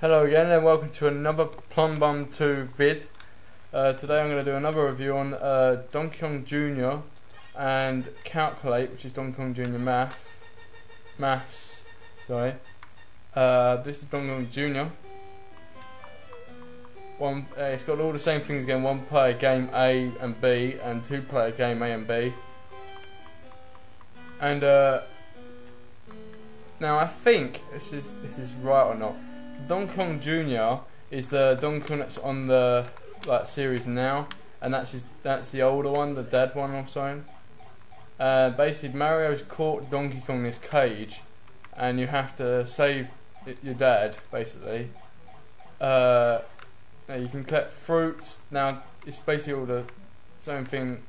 Hello again and welcome to another Plumbbum 2 vid. Uh, today I'm going to do another review on uh, Donkey Kong Jr. and Calculate, which is Donkey Kong Jr. Math. Maths, sorry. Uh, this is Donkey Kong Jr. One, uh, it's got all the same things again, one player game A and B, and two player game A and B. And uh, now I think this is this is right or not. Donkey Kong Jr. is the Donkey Kong that's on the like series now, and that's his, that's the older one, the dead one or something. Uh, basically, Mario's caught Donkey Kong in this cage, and you have to save your dad. Basically, uh, you can collect fruits. Now it's basically all the same thing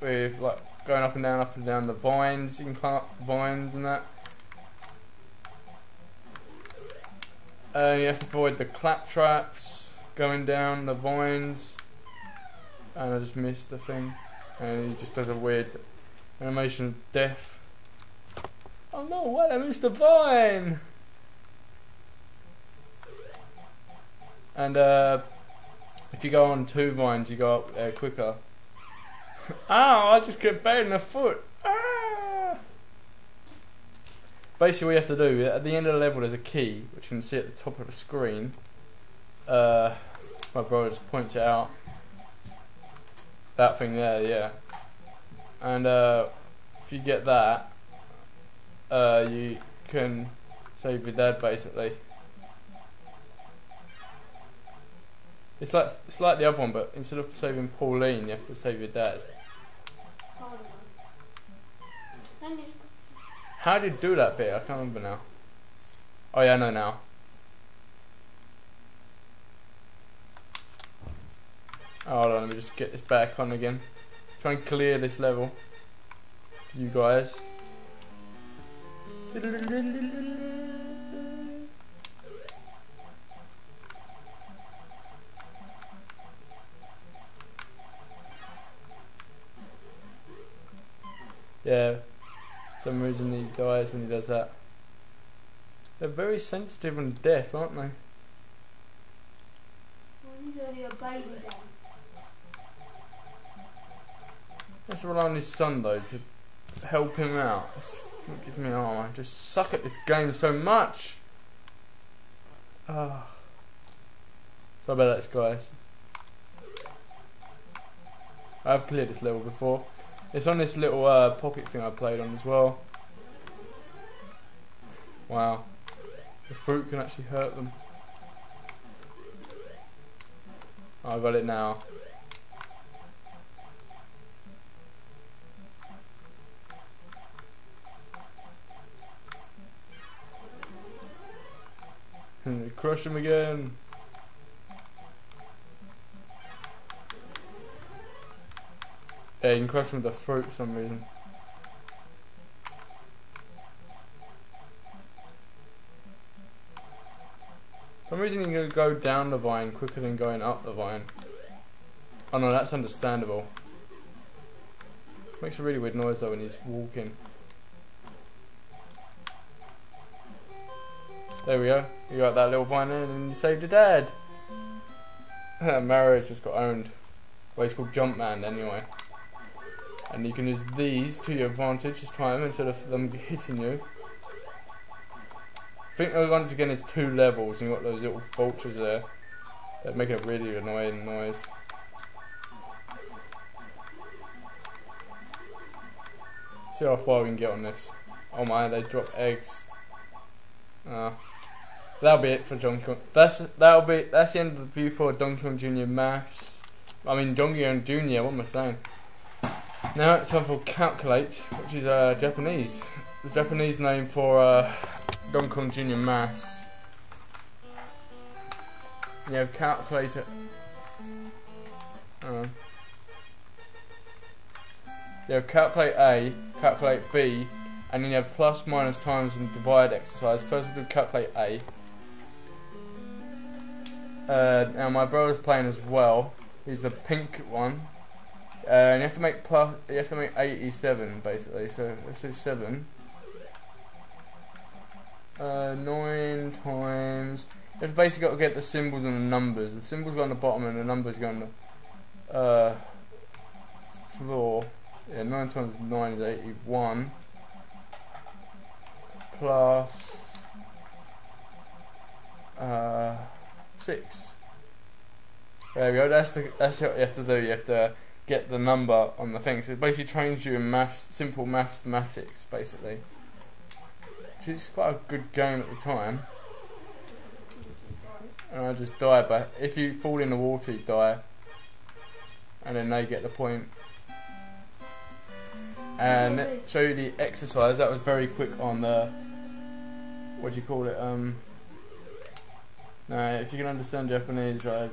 with like going up and down, up and down the vines. You can climb up the vines and that. Uh, you have to avoid the clap traps going down the vines. And I just missed the thing. And he just does a weird animation of death. Oh no, what? I missed the vine! And uh, if you go on two vines, you go up there quicker. Ow, I just get in the foot. Ah! Basically, what you have to do, at the end of the level, there's a key, which you can see at the top of the screen. Uh, my brother just points it out. That thing there, yeah. And uh, if you get that, uh, you can save your dad, basically. It's like it's like the other one, but instead of saving Pauline, you have to save your dad. How did you do that bit? I can't remember now. Oh yeah, I know now. Oh, hold on, let me just get this back on again. Try and clear this level. You guys. Yeah, some reason he dies when he does that. They're very sensitive on death, aren't they? Well, he's only a baby then. Let's rely on his son though to help him out. It gives me an arm. I just suck at this game so much. Ah. Sorry about that, guys. I've cleared this level before. It's on this little uh, pocket thing I played on as well. Wow. The fruit can actually hurt them. Oh, I got it now. Crush him again. Yeah, you can crush them with the fruit for some reason. For some reason you can go down the vine quicker than going up the vine. Oh no, that's understandable. Makes a really weird noise though when he's walking. There we go. You got that little vine in and you saved your dad. Mario's just got owned. Well, he's called Jumpman anyway and you can use these to your advantage this time instead of them hitting you. I think once again it's two levels and you've got those little vultures there that make a really annoying noise. See how far we can get on this. Oh my, they drop eggs. Uh, that'll be it for Donkey Kong. That's that'll be that's the end of the view for Donkey Kong Jr. Maths. I mean Donkey Kong Jr. What am I saying? Now it's time for Calculate, which is uh, Japanese. The Japanese name for uh, Donkey Kong Jr. Maths. You have Calculator. Uh, you have Calculate A, Calculate B, and then you have plus, minus, times, and divide exercise. First we'll do Calculate A. Uh, now my brother's playing as well. He's the pink one. Uh, and you have to make plus. You have to make eighty-seven basically. So let's do seven. Uh, nine times You've basically got to get the symbols and the numbers. The symbols go on the bottom and the numbers go on the uh, floor. Yeah, 9 times 9 is 81. Plus uh, 6. There we go. That's the that's what you have to do. You have to get the number on the thing. So it basically trains you in maths, simple mathematics, basically. Which is quite a good game at the time. And I just die, but if you fall in the water, you die. And then they get the point. And show you the exercise. That was very quick on the. What do you call it? Um. Now, if you can understand Japanese, I.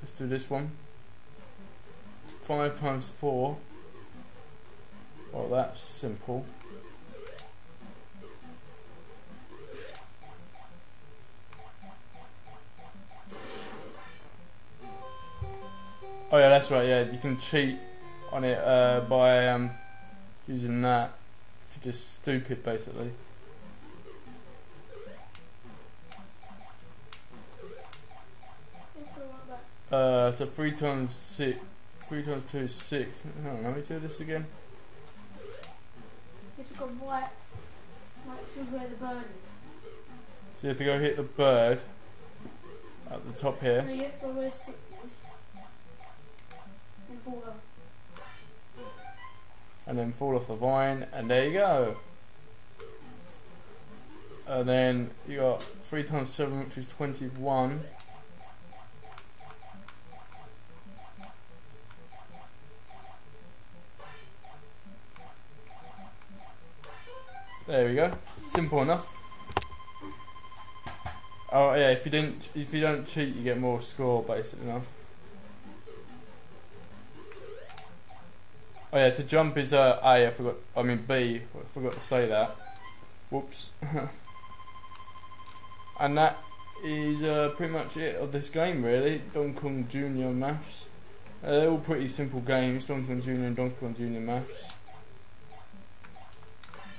Let's do this one. 5 times 4. Well, that's simple. Oh yeah, that's right. Yeah, you can cheat on it uh, by um, using that. If you're just stupid, basically. Uh, so three times six, three times two is six. Let me do this again. It's got right, right to where the bird is. So you have to go hit the bird at the top here. No, you have to go where six. And fall down. and then fall off the vine, and there you go. And then you got three times seven, which is twenty-one. There we go. Simple enough. Oh yeah, if you didn't, if you don't cheat, you get more score. Basic enough. Oh yeah, to jump is uh, A. I forgot. I mean B. I forgot to say that. Whoops. and that is uh, pretty much it of this game, really. Donkey Kong Junior Maths. Uh, they're all pretty simple games. Donkey Kong Junior and Donkey Kong Junior Maths.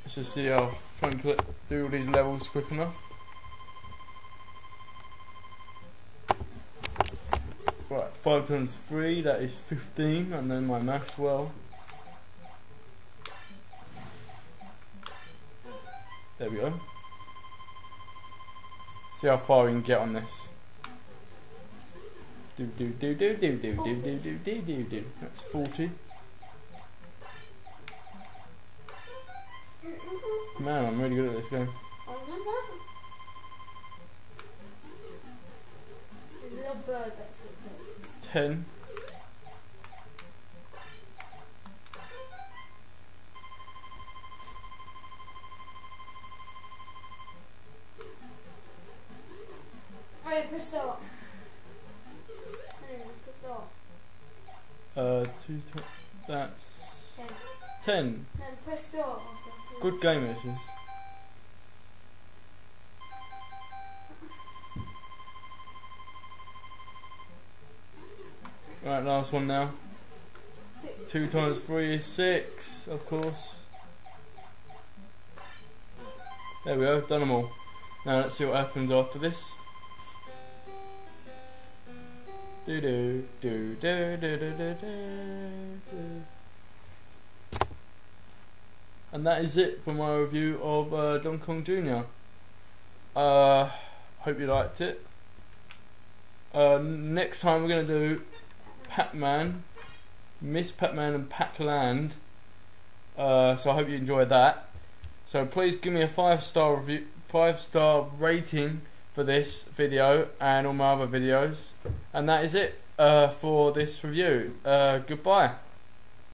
Let's just see how try and click, do all these levels quick enough. Right, five times three, that is fifteen. I know my maths well. There we go. See how far we can get on this. Do do do do do do do do do do do do. That's forty. Man, I'm really good at this game. No. There's a little bird that's. It's ten. Alright, press start. Anyway, press start. Uh, two. That's Ten. ten. No, press start. Good game this is. Right, last one now. Two times three is six, of course. There we go, done them all. Now let's see what happens after this. Do do do do do do do do. And that is it for my review of uh, Donkey Kong Jr. Uh, hope you liked it. Uh, next time we're gonna do Pac-Man, Ms. Pac-Man and Pac-Land. Uh, so I hope you enjoyed that. So please give me a five star review, five star rating for this video and all my other videos. And that is it uh, for this review. Uh, goodbye.